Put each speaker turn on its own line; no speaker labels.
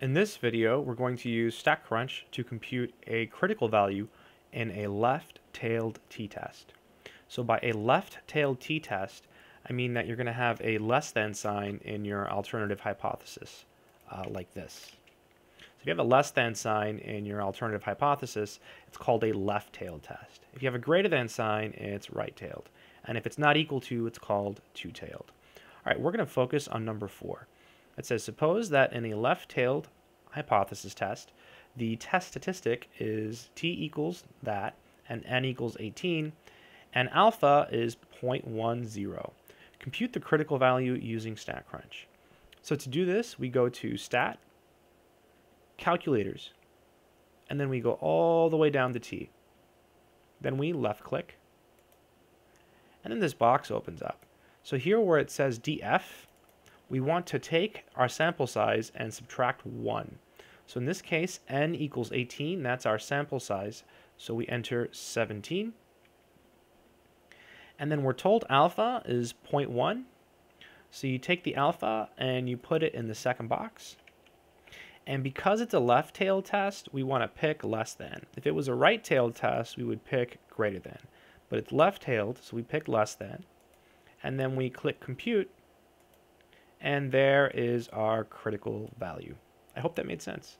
In this video, we're going to use StatCrunch to compute a critical value in a left-tailed t-test. So by a left-tailed t-test, I mean that you're going to have a less than sign in your alternative hypothesis, uh, like this. So if you have a less than sign in your alternative hypothesis, it's called a left-tailed test. If you have a greater than sign, it's right-tailed. And if it's not equal to, it's called two-tailed. All right, we're going to focus on number four. It says, suppose that in a left-tailed hypothesis test, the test statistic is t equals that and n equals 18, and alpha is 0.10. Compute the critical value using StatCrunch. So to do this, we go to Stat, Calculators, and then we go all the way down to t. Then we left click, and then this box opens up. So here where it says df, we want to take our sample size and subtract 1. So in this case, n equals 18, that's our sample size. So we enter 17. And then we're told alpha is 0.1. So you take the alpha and you put it in the second box. And because it's a left-tailed test, we want to pick less than. If it was a right-tailed test, we would pick greater than. But it's left-tailed, so we pick less than. And then we click compute, and there is our critical value. I hope that made sense.